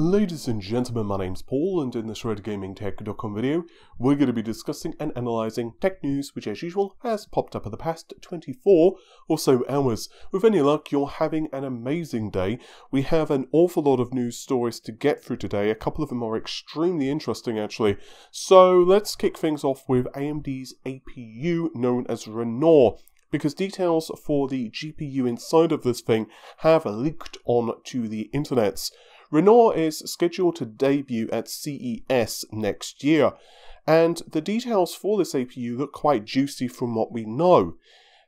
Ladies and gentlemen, my name's Paul and in this RedGamingTech.com video we're going to be discussing and analysing tech news which as usual has popped up in the past 24 or so hours. With any luck you're having an amazing day. We have an awful lot of news stories to get through today, a couple of them are extremely interesting actually. So let's kick things off with AMD's APU known as Renoir because details for the GPU inside of this thing have leaked on to the internets. Renoir is scheduled to debut at CES next year, and the details for this APU look quite juicy from what we know.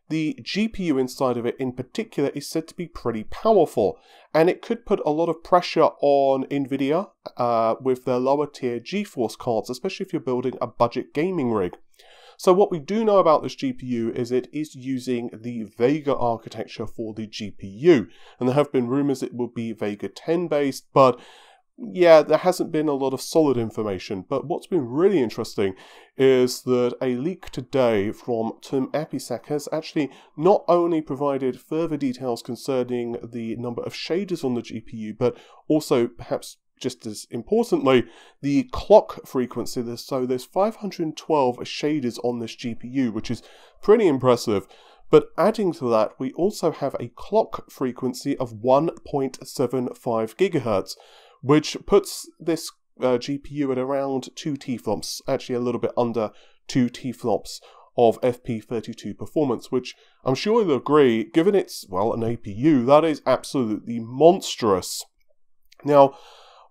The GPU inside of it in particular is said to be pretty powerful, and it could put a lot of pressure on Nvidia uh, with their lower tier GeForce cards, especially if you're building a budget gaming rig. So what we do know about this GPU is it is using the Vega architecture for the GPU. And there have been rumors it will be Vega 10 based, but yeah, there hasn't been a lot of solid information, but what's been really interesting is that a leak today from Tum Apisak has actually not only provided further details concerning the number of shaders on the GPU, but also perhaps just as importantly, the clock frequency. So there's 512 shaders on this GPU, which is pretty impressive. But adding to that, we also have a clock frequency of 1.75 gigahertz, which puts this uh, GPU at around 2 T-flops, actually a little bit under 2 T-flops of FP32 performance, which I'm sure you'll agree, given it's, well, an APU, that is absolutely monstrous. Now,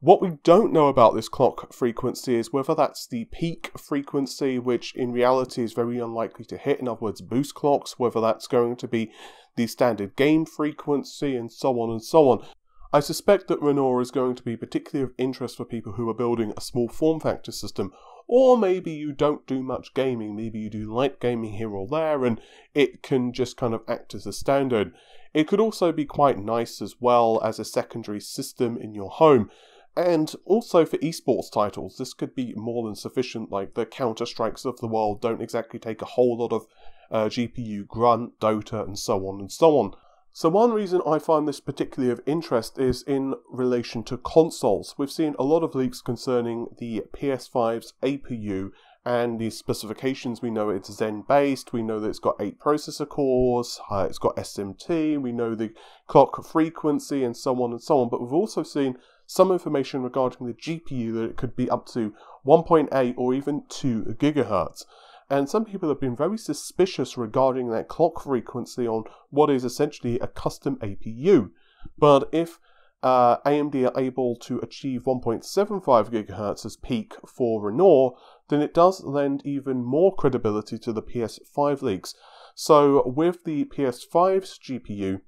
what we don't know about this clock frequency is whether that's the peak frequency, which in reality is very unlikely to hit, in other words, boost clocks, whether that's going to be the standard game frequency, and so on and so on. I suspect that Renoir is going to be particularly of interest for people who are building a small form factor system, or maybe you don't do much gaming, maybe you do light gaming here or there, and it can just kind of act as a standard. It could also be quite nice as well as a secondary system in your home. And also for esports titles, this could be more than sufficient, like the Counter Strikes of the world don't exactly take a whole lot of uh, GPU grunt, Dota, and so on and so on. So one reason I find this particularly of interest is in relation to consoles. We've seen a lot of leaks concerning the PS5's APU and the specifications. We know it's Zen based, we know that it's got 8 processor cores, uh, it's got SMT, we know the clock frequency and so on and so on, but we've also seen some information regarding the GPU that it could be up to 1.8 or even 2 gigahertz. And some people have been very suspicious regarding that clock frequency on what is essentially a custom APU. But if uh, AMD are able to achieve 1.75 gigahertz as peak for Renoir, then it does lend even more credibility to the PS5 leaks. So with the PS5's GPU,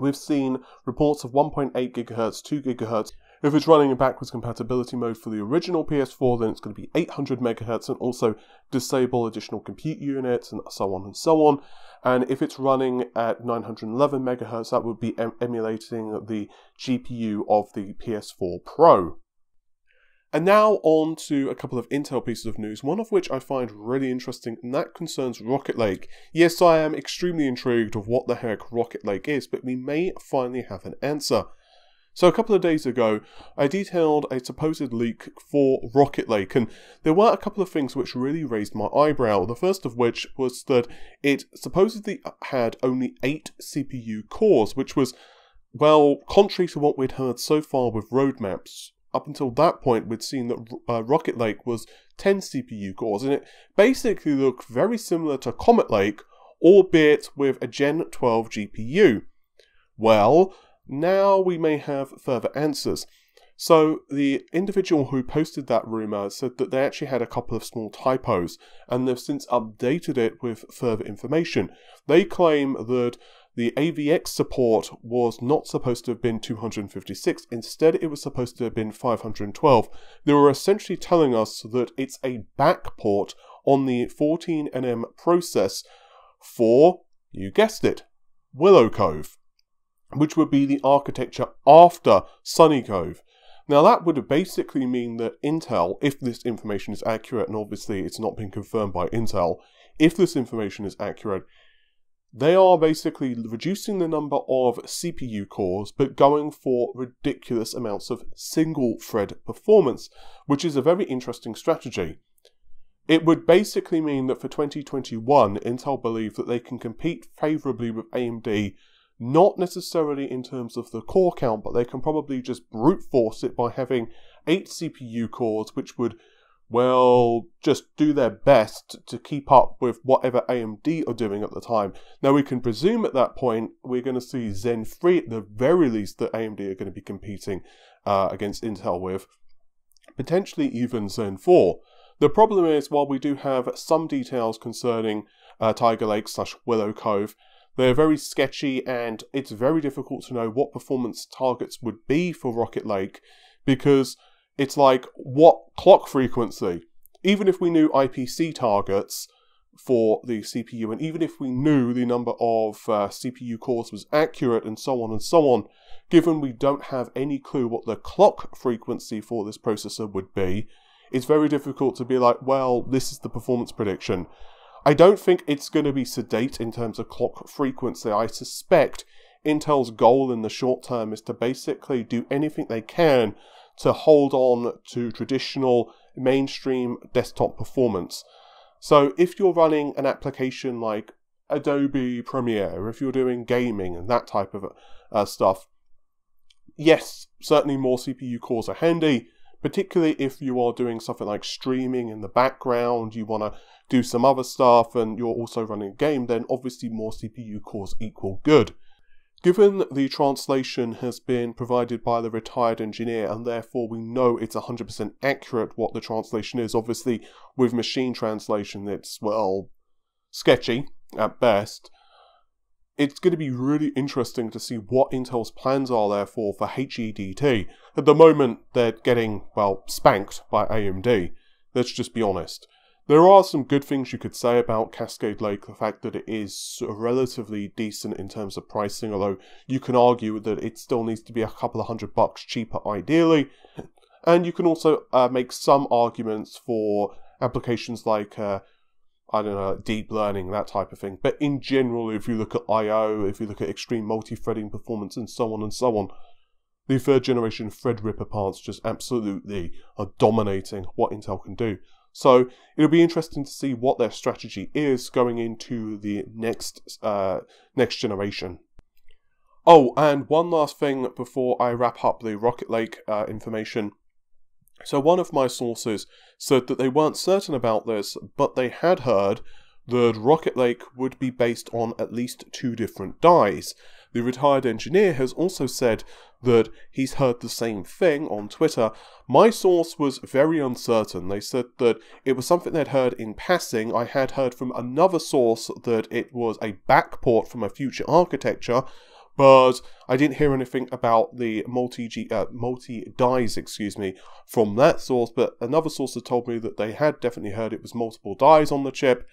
we've seen reports of 1.8 gigahertz, 2 gigahertz, if it's running in backwards compatibility mode for the original PS4, then it's going to be 800 megahertz and also disable additional compute units and so on and so on. And if it's running at 911 megahertz, that would be em emulating the GPU of the PS4 Pro. And now on to a couple of Intel pieces of news, one of which I find really interesting, and that concerns Rocket Lake. Yes, I am extremely intrigued of what the heck Rocket Lake is, but we may finally have an answer. So a couple of days ago, I detailed a supposed leak for Rocket Lake, and there were a couple of things which really raised my eyebrow. The first of which was that it supposedly had only 8 CPU cores, which was, well, contrary to what we'd heard so far with roadmaps. Up until that point, we'd seen that uh, Rocket Lake was 10 CPU cores, and it basically looked very similar to Comet Lake, albeit with a Gen 12 GPU. Well, now we may have further answers. So the individual who posted that rumor said that they actually had a couple of small typos and they've since updated it with further information. They claim that the AVX support was not supposed to have been 256, instead it was supposed to have been 512. They were essentially telling us that it's a backport on the 14nm process for, you guessed it, Willow Cove which would be the architecture after Sunny Cove. Now that would basically mean that Intel, if this information is accurate, and obviously it's not been confirmed by Intel, if this information is accurate, they are basically reducing the number of CPU cores but going for ridiculous amounts of single thread performance, which is a very interesting strategy. It would basically mean that for 2021, Intel believe that they can compete favorably with AMD, not necessarily in terms of the core count, but they can probably just brute force it by having 8 CPU cores, which would well, just do their best to keep up with whatever AMD are doing at the time. Now, we can presume at that point we're going to see Zen 3 at the very least that AMD are going to be competing uh, against Intel with, potentially even Zen 4. The problem is, while we do have some details concerning uh, Tiger Lake slash Willow Cove, they're very sketchy and it's very difficult to know what performance targets would be for Rocket Lake because it's like what clock frequency. Even if we knew IPC targets for the CPU, and even if we knew the number of uh, CPU cores was accurate, and so on and so on, given we don't have any clue what the clock frequency for this processor would be, it's very difficult to be like, well, this is the performance prediction. I don't think it's going to be sedate in terms of clock frequency. I suspect Intel's goal in the short term is to basically do anything they can to hold on to traditional mainstream desktop performance. So if you're running an application like Adobe Premiere, if you're doing gaming and that type of uh, stuff, yes, certainly more CPU cores are handy, particularly if you are doing something like streaming in the background, you want to do some other stuff and you're also running a game, then obviously more CPU cores equal good. Given the translation has been provided by the retired engineer and therefore we know it's 100% accurate what the translation is, obviously with machine translation it's, well, sketchy at best, it's going to be really interesting to see what Intel's plans are therefore for HEDT. At the moment they're getting, well, spanked by AMD, let's just be honest. There are some good things you could say about Cascade Lake, the fact that it is relatively decent in terms of pricing, although you can argue that it still needs to be a couple of hundred bucks cheaper ideally. And you can also uh, make some arguments for applications like, uh, I don't know, deep learning, that type of thing. But in general, if you look at I.O., if you look at extreme multi-threading performance and so on and so on, the third generation Threadripper parts just absolutely are dominating what Intel can do. So it'll be interesting to see what their strategy is going into the next uh, next generation. Oh, and one last thing before I wrap up the Rocket Lake uh, information. So one of my sources said that they weren't certain about this, but they had heard that Rocket Lake would be based on at least two different dies. The retired engineer has also said that he's heard the same thing on Twitter. My source was very uncertain. They said that it was something they'd heard in passing. I had heard from another source that it was a backport from a future architecture, but I didn't hear anything about the multi uh, multi dies, excuse me, from that source. But another source had told me that they had definitely heard it was multiple dies on the chip,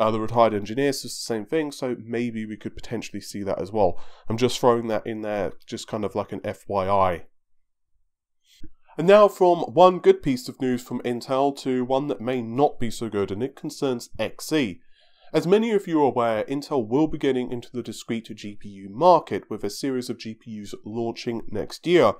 uh, the retired engineers is the same thing, so maybe we could potentially see that as well. I'm just throwing that in there, just kind of like an FYI. And now from one good piece of news from Intel to one that may not be so good, and it concerns Xe. As many of you are aware, Intel will be getting into the discrete GPU market with a series of GPUs launching next year.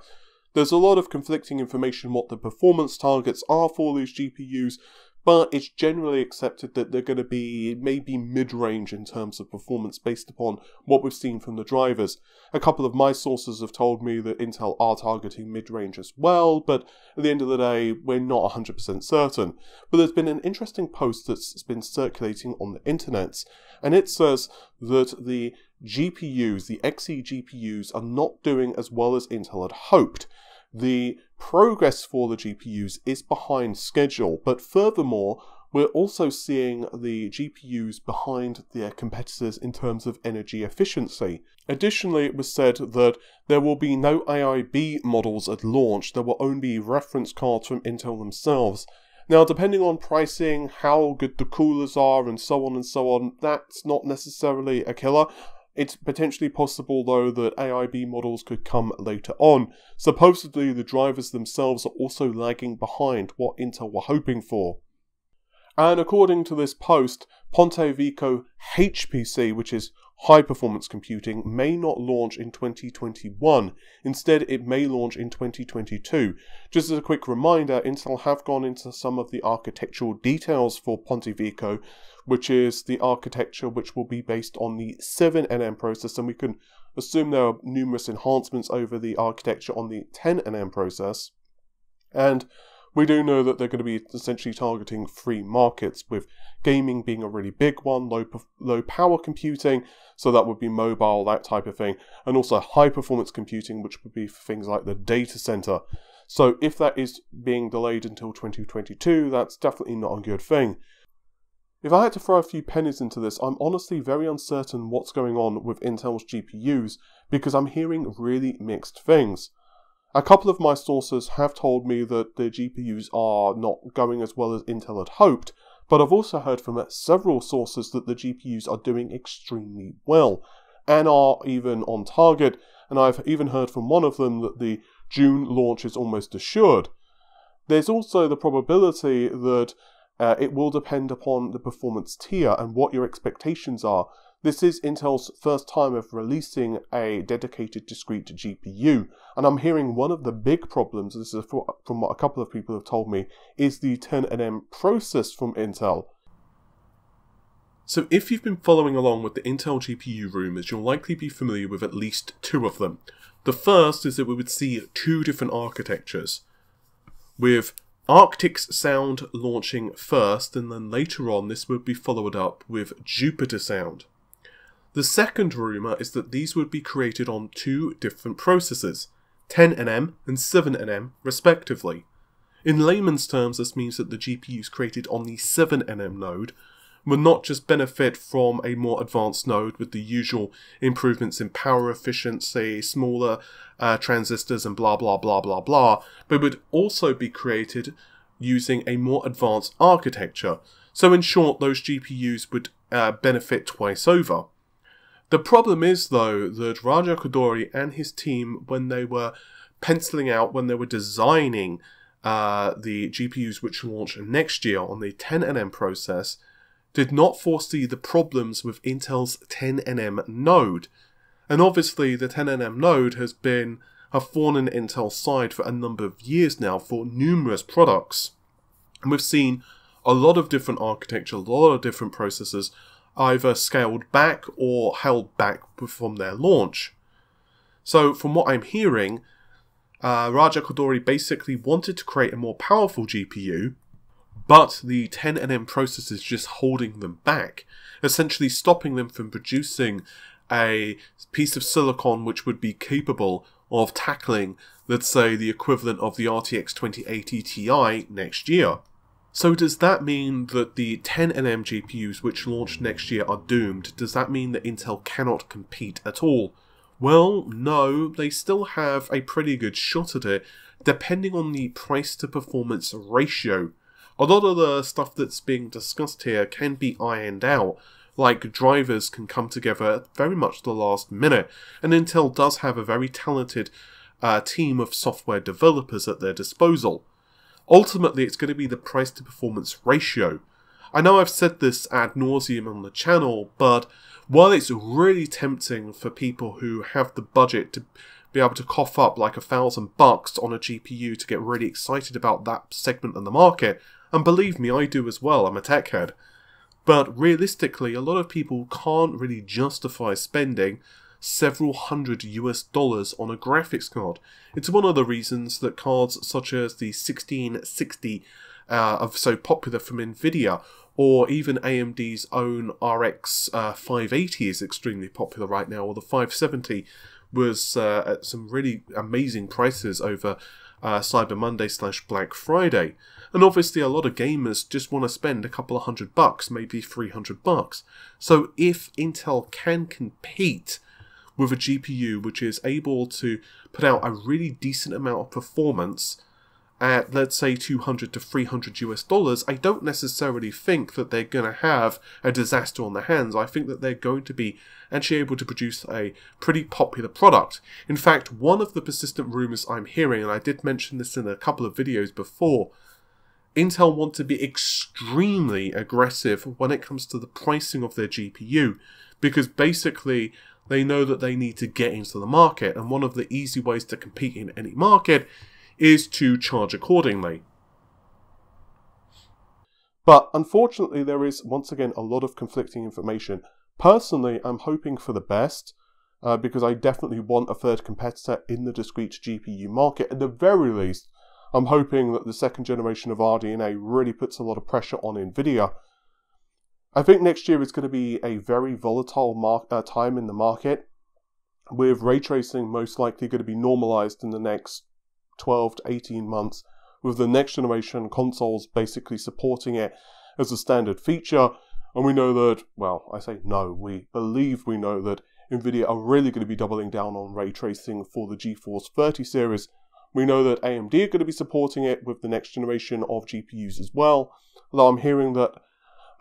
There's a lot of conflicting information what the performance targets are for these GPUs, but it's generally accepted that they're going to be maybe mid-range in terms of performance based upon what we've seen from the drivers. A couple of my sources have told me that Intel are targeting mid-range as well, but at the end of the day, we're not 100% certain. But there's been an interesting post that's been circulating on the internet, and it says that the GPUs, the Xe GPUs, are not doing as well as Intel had hoped the progress for the GPUs is behind schedule, but furthermore, we're also seeing the GPUs behind their competitors in terms of energy efficiency. Additionally, it was said that there will be no AIB models at launch, there will only be reference cards from Intel themselves. Now, depending on pricing, how good the coolers are, and so on and so on, that's not necessarily a killer. It's potentially possible, though, that AIB models could come later on. Supposedly, the drivers themselves are also lagging behind what Intel were hoping for. And according to this post, Ponte Vecchio HPC, which is high performance computing may not launch in 2021. Instead, it may launch in 2022. Just as a quick reminder, Intel have gone into some of the architectural details for Ponte Vecchio, which is the architecture which will be based on the 7nm process, and we can assume there are numerous enhancements over the architecture on the 10nm process. And we do know that they're going to be essentially targeting free markets, with gaming being a really big one, low low power computing, so that would be mobile, that type of thing, and also high performance computing, which would be for things like the data center. So if that is being delayed until 2022, that's definitely not a good thing. If I had to throw a few pennies into this, I'm honestly very uncertain what's going on with Intel's GPUs because I'm hearing really mixed things. A couple of my sources have told me that the GPUs are not going as well as Intel had hoped, but I've also heard from several sources that the GPUs are doing extremely well and are even on target, and I've even heard from one of them that the June launch is almost assured. There's also the probability that uh, it will depend upon the performance tier and what your expectations are. This is Intel's first time of releasing a dedicated discrete GPU, and I'm hearing one of the big problems, this is from what a couple of people have told me, is the 10nm process from Intel. So if you've been following along with the Intel GPU rumours, you'll likely be familiar with at least two of them. The first is that we would see two different architectures, with Arctic's Sound launching first, and then later on this would be followed up with Jupiter Sound. The second rumour is that these would be created on two different processors, 10nm and 7nm respectively. In layman's terms, this means that the GPUs created on the 7nm node will not just benefit from a more advanced node with the usual improvements in power efficiency, smaller uh, transistors, and blah blah blah blah blah, but would also be created using a more advanced architecture. So, in short, those GPUs would uh, benefit twice over. The problem is, though, that Raja Koduri and his team, when they were penciling out, when they were designing uh, the GPUs which launch next year on the 10nm process, did not foresee the problems with Intel's 10nm node. And obviously, the 10nm node has been a thorn in Intel's side for a number of years now for numerous products. And we've seen a lot of different architecture, a lot of different processors either scaled back or held back from their launch. So, from what I'm hearing, uh, Raja Koduri basically wanted to create a more powerful GPU, but the 10nm process is just holding them back, essentially stopping them from producing a piece of silicon which would be capable of tackling, let's say, the equivalent of the RTX 2080 Ti next year. So does that mean that the 10nm GPUs which launch next year are doomed? Does that mean that Intel cannot compete at all? Well, no, they still have a pretty good shot at it, depending on the price to performance ratio. A lot of the stuff that's being discussed here can be ironed out, like drivers can come together at very much the last minute, and Intel does have a very talented uh, team of software developers at their disposal. Ultimately, it's going to be the price to performance ratio. I know I've said this ad nauseum on the channel, but while it's really tempting for people who have the budget to be able to cough up like a thousand bucks on a GPU to get really excited about that segment of the market, and believe me, I do as well, I'm a tech head. But realistically, a lot of people can't really justify spending several hundred US dollars on a graphics card. It's one of the reasons that cards such as the 1660 uh, are so popular from Nvidia, or even AMD's own RX uh, 580 is extremely popular right now, or the 570 was uh, at some really amazing prices over uh, Cyber Monday slash Black Friday. And obviously, a lot of gamers just want to spend a couple of hundred bucks, maybe 300 bucks. So, if Intel can compete with a GPU which is able to put out a really decent amount of performance at let's say 200 to 300 US dollars, I don't necessarily think that they're going to have a disaster on their hands. I think that they're going to be actually able to produce a pretty popular product. In fact, one of the persistent rumors I'm hearing, and I did mention this in a couple of videos before, Intel want to be extremely aggressive when it comes to the pricing of their GPU because basically they know that they need to get into the market, and one of the easy ways to compete in any market is to charge accordingly. But unfortunately, there is once again a lot of conflicting information. Personally, I'm hoping for the best uh, because I definitely want a third competitor in the discrete GPU market. At the very least, I'm hoping that the second generation of RDNA really puts a lot of pressure on NVIDIA. I think next year is going to be a very volatile mar- uh, time in the market, with ray tracing most likely going to be normalized in the next 12 to 18 months, with the next generation consoles basically supporting it as a standard feature. And we know that, well, I say no, we believe we know that NVIDIA are really going to be doubling down on ray tracing for the GeForce 30 series. We know that AMD are going to be supporting it with the next generation of GPUs as well. Although I'm hearing that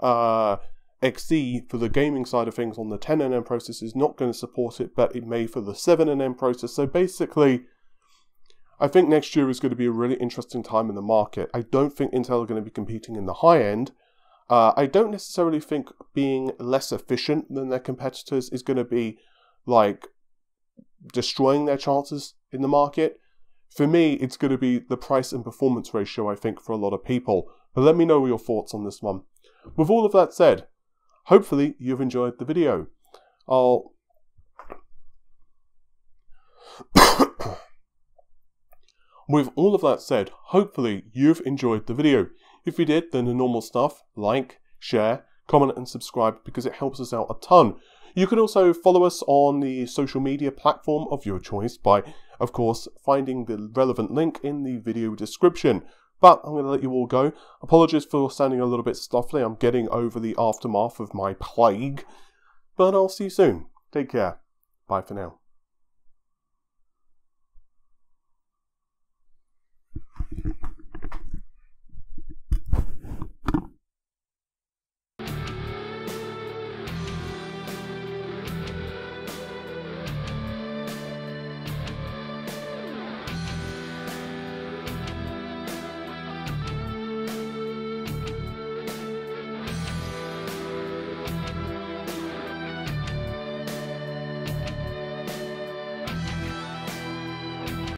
uh, XE for the gaming side of things on the 10nm process is not going to support it, but it may for the 7nm process. So basically, I think next year is going to be a really interesting time in the market. I don't think Intel are going to be competing in the high end. Uh, I don't necessarily think being less efficient than their competitors is going to be like destroying their chances in the market. For me, it's going to be the price and performance ratio, I think, for a lot of people. But let me know your thoughts on this one. With all of that said, hopefully you've enjoyed the video. I'll With all of that said, hopefully you've enjoyed the video. If you did, then the normal stuff, like, share, comment and subscribe because it helps us out a ton. You can also follow us on the social media platform of your choice by, of course, finding the relevant link in the video description. But I'm going to let you all go. Apologies for sounding a little bit stuffy. I'm getting over the aftermath of my plague. But I'll see you soon. Take care. Bye for now.